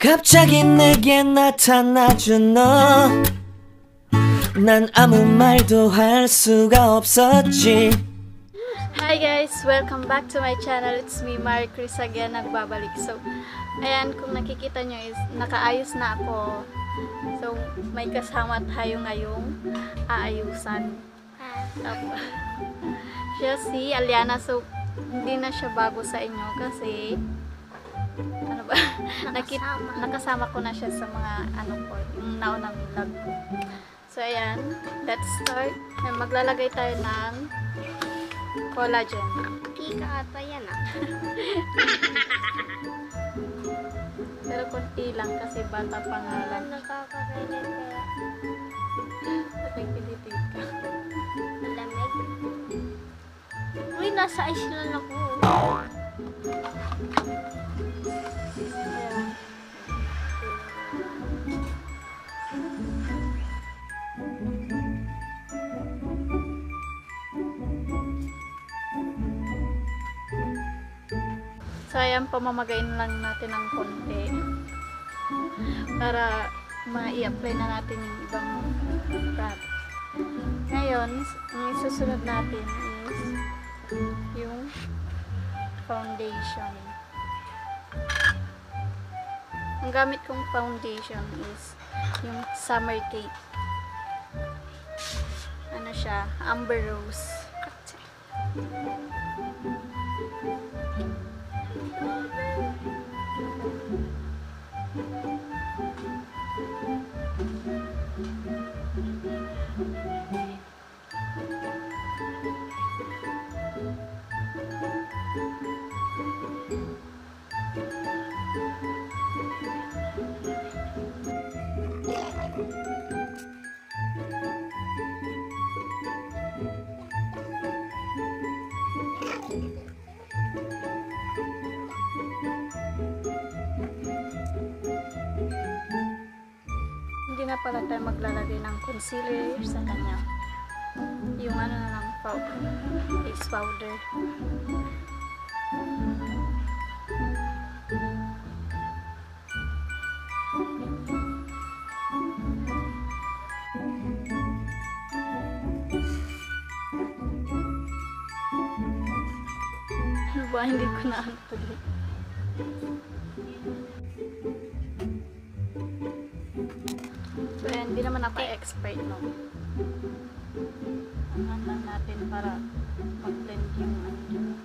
갑자기 내게 나타나준 너. 난 아무 말도 할 수가 없었지. Hi guys! Welcome back to my channel. It's me, Mary Chris again, nagbabalik. So, ayan, kung nakikita nyo is, nakaayos na ako. So, may kasama tayo ngayong aayusan. Tapos, siya si Aliana. So, hindi na siya bago sa inyo kasi, ano ba? Nakit, nakasama ko na siya sa mga, ano ko, yung naunang vlog ko. So, ayan, let's start. Ayan, Maglalagay tayo ng collagen. Kika ata yan ah. Pero konti lang kasi bata pa nga lang. Nakakakailan kaya Nagpilitin ka. malamig. Uy, nasa ice lang ako. So, ayan, pamamagain lang natin ng konti. Para ma-i-apply na natin yung ibang product. Ngayon, ang isusunod natin is yung foundation. Ang gamit kong foundation is yung Summer Cake. Ano siya? Amber Rose. Hindi na pala tayo maglalagay ng concealer sa kanya. Yung ano na lang, powder, face powder. Ba? Hindi ko na ano. Naman ako expert, no? Angan lang natin para mag-blend yung ano.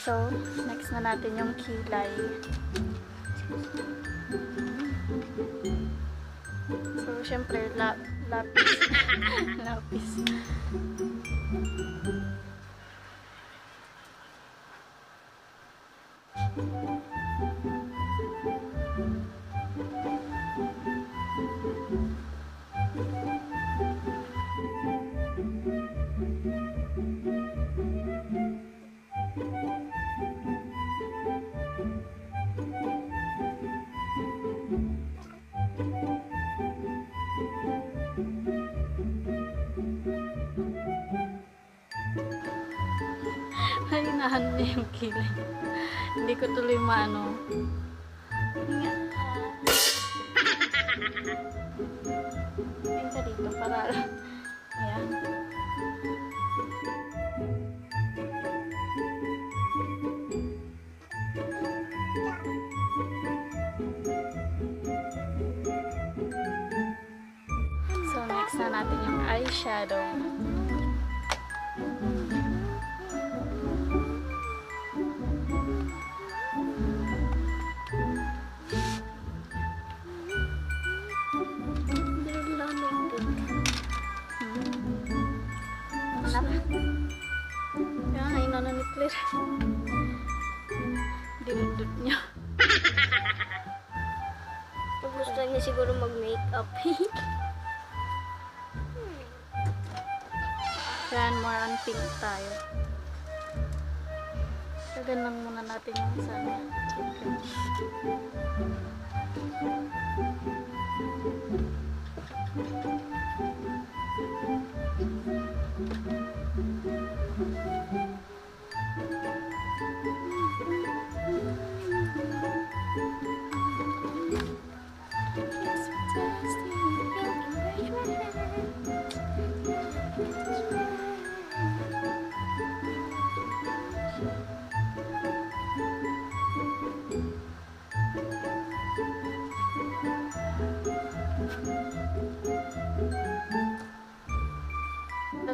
So, next na natin yung kilay. So, syempre, la lapis. lapis. Ay, nahan niya yung kilay. Hindi ko tuloy maano. Tingin ka dito para... Ayan. So, next na natin yung eyeshadow. Yan, more on pink tayo. Tagan lang muna natin yung sana. Okay. Thank you.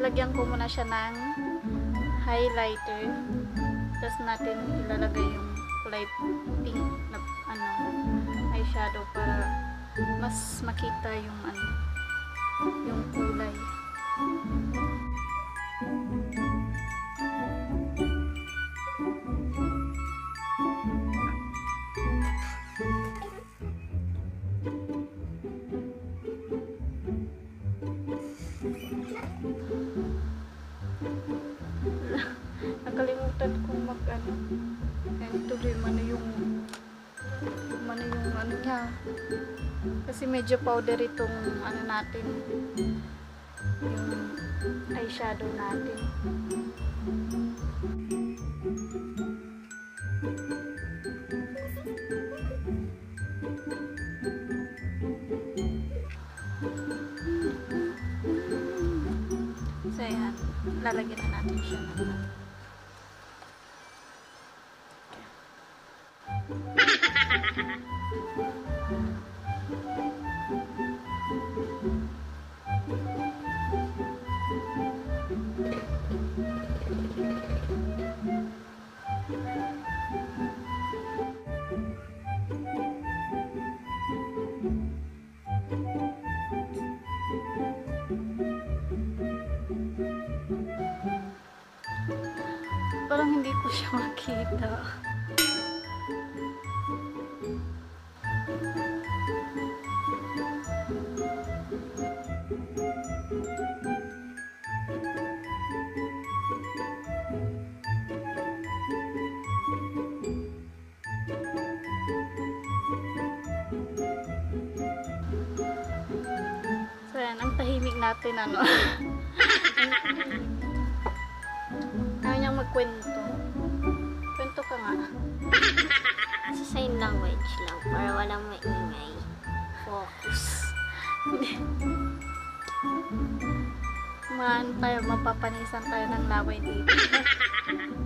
Lalagyan ko muna siya ng highlighter. Tapos natin ilalagay yung kulay pink na ano, eyeshadow para mas makita yung ano, yung kulay. Medyo powder itong ano natin. Yung eyeshadow natin. So, ayan. Lalagyan na natin siya ng ano. Parang natin ano. Ayaw niyang magkwento. Kwento ka nga. Sa sign language lang, para walang maingay. Focus. Man tayo, mapapanisan tayo ng laway dito.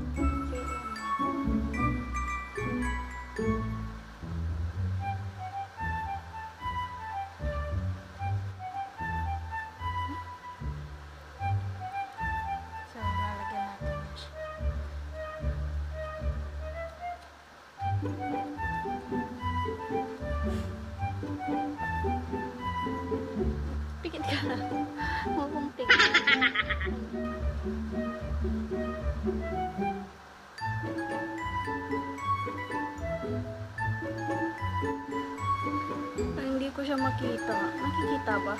ko siya makita. Nakikita ba?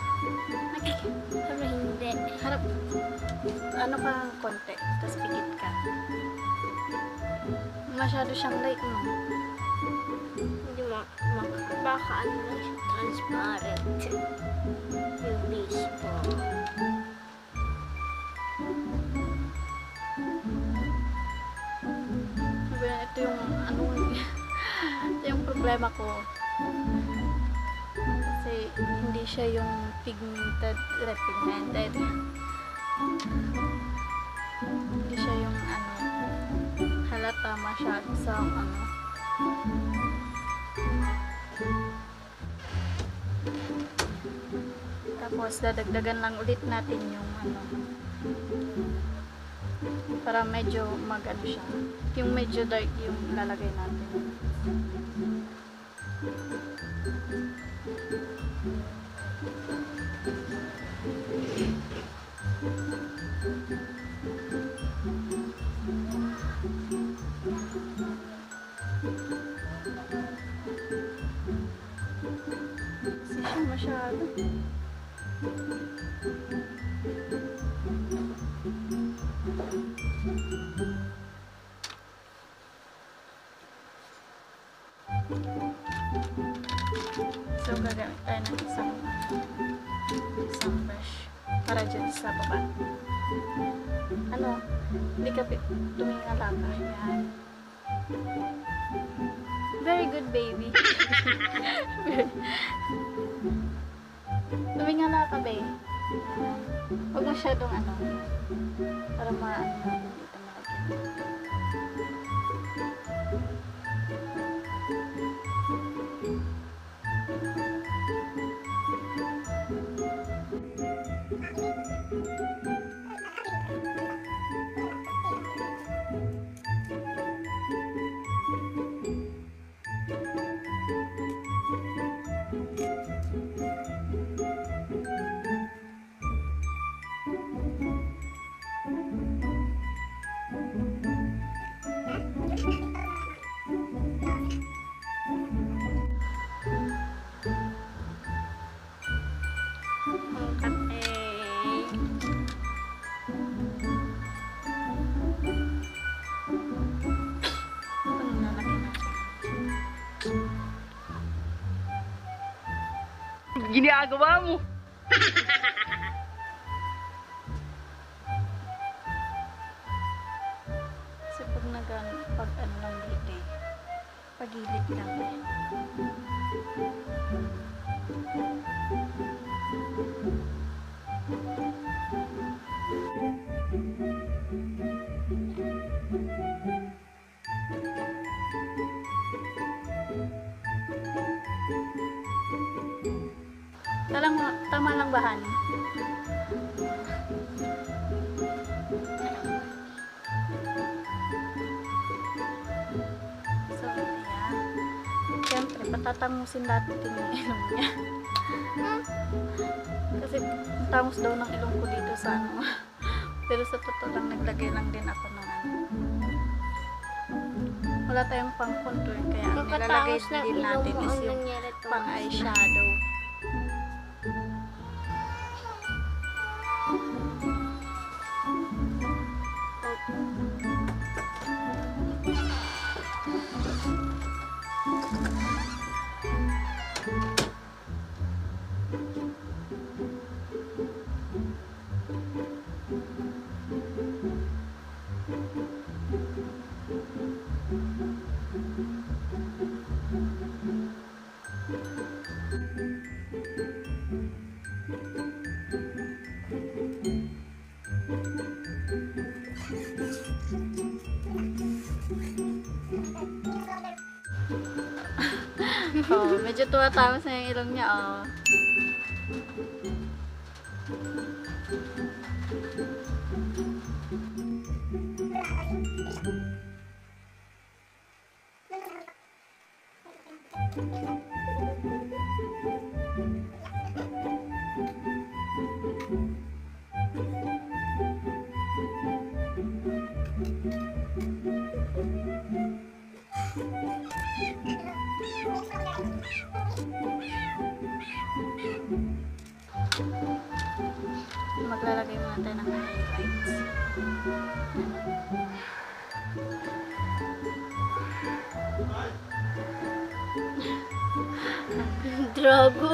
Nakikita. Pero hindi. Harap. Ano ka konti. Tapos pikit ka. Masyado siyang light no. Hindi mo, mak baka ano lang siya, transparent. Yung base po. Sabi na, ito yung ano yung problema ko. Hindi siya yung pigmented, eh, pigmented. Hindi siya yung ano halata masyado sa ano. Tapos dadagdagan lang ulit natin yung ano para medyo mag ano siya. Yung medyo dark yung lalagay natin ang laka. Yan. Very good, baby. Tuminga na ka, be. Huwag masyadong ano. Para maano natin dito malagyan. Ginagawa mo. Kasi pag nag pag ano lang dito eh. Pagilid lang eh. Talang, tama lang bahan. So, ayan. Siyempre, patatangusin natin yung ilong niya. Kasi tangos daw ng ilong ko dito sa ano. Pero sa totoo lang, naglagay lang din ako ng ano. Wala tayong pang contour, kaya nilalagay din natin is yung pang eyeshadow. Oh, medyo tuwatamas na yung ilong niya, oh. Maglalagay Dragon. So,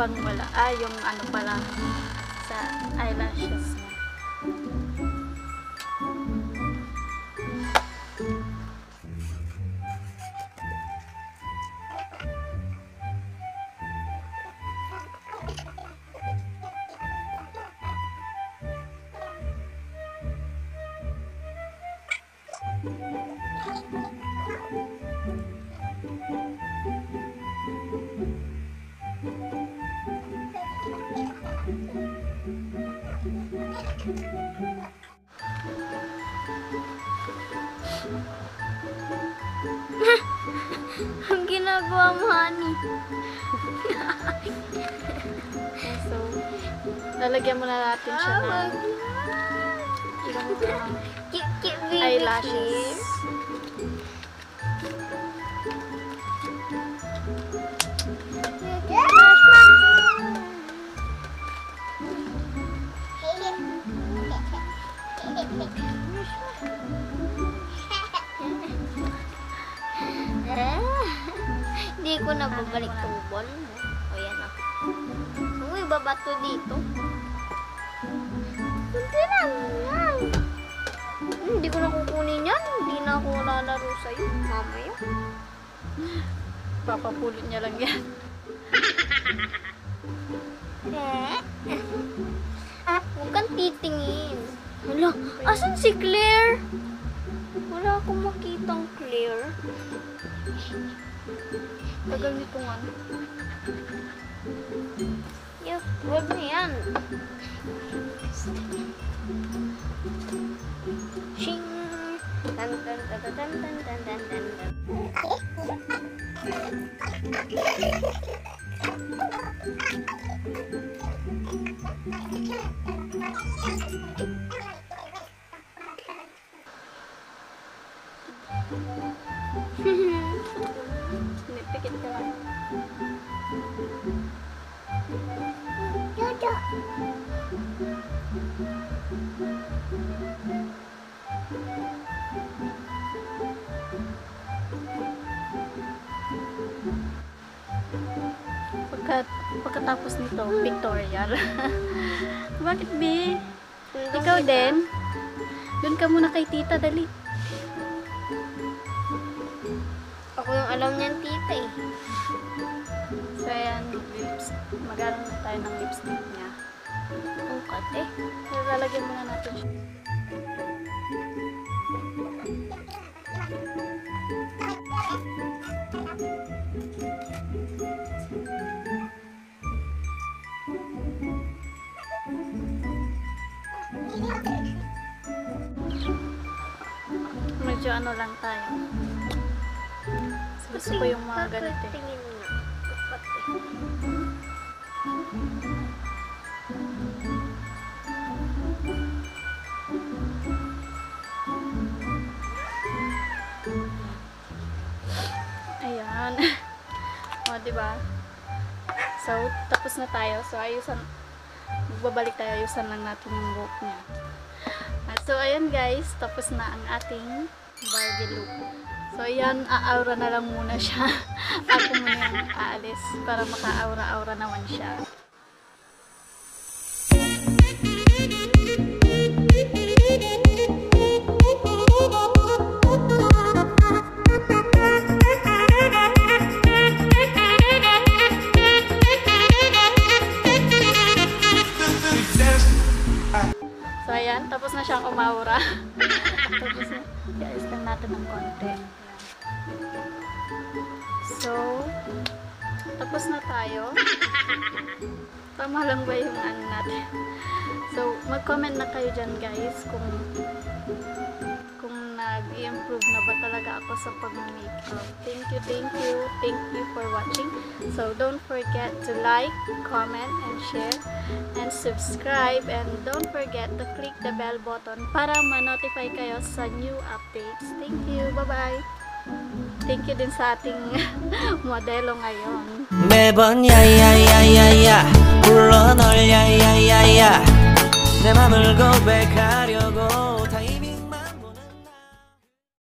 bang wala? Ah, yung ano pala ginagawa mo, honey. So, lalagyan muna natin siya ng ilang baby eyelashes. Ko na babalik tong ball mo. O yan. Kung may babato dito. Hindi na yan. Hmm, Hindi ko na kukunin yan. Hindi na ako lalaro sa'yo. Mamaya. Papapulot niya lang yan. Eh? Huwag kang titingin. Wala, asan si Claire? Wala akong makitang Claire. Tagal nitong ano. Ah. Yup, huwag na yan. Shing! Tan tan tan tan tan tan tan tan Pagka, pagkatapos nito, pictorial. Bakit, B? Ikaw din? Doon ka muna kay tita, dali. Ako yung alam niyan tita eh. So, ayan, lips. Mag-aaral na tayo ng lipstick niya. Ang kate. So, lalagyan muna natin siya. Ano lang tayo. Gusto ko yung mga ganito. eh. Tingin nga. Kate. Ayan. o, di ba? So, tapos na tayo. So, ayusan. Magbabalik tayo. Ayusan lang natin yung buhok niya. So, ayan guys. Tapos na ang ating Barbie look. So, ayan. Aaura na lang muna siya. Ako muna yung aalis para maka-aura-aura naman siya. So, ayan. Tapos na siyang umaura. tapos na. I-ayos lang natin ng konti. So, tapos na tayo. Tama lang ba yung ano natin? So, mag-comment na kayo dyan guys kung kung nag-improve na ba talaga ako sa pag-makeup. Thank you, thank you, thank you for watching. So, don't forget to like, comment, and share, and subscribe, and don't forget to click the bell button para ma-notify kayo sa new updates. Thank you, bye-bye! Thank you din sa ating modelo ngayon. 매번 야야야야야 불러 널 야야야야 내 맘을 고백하려고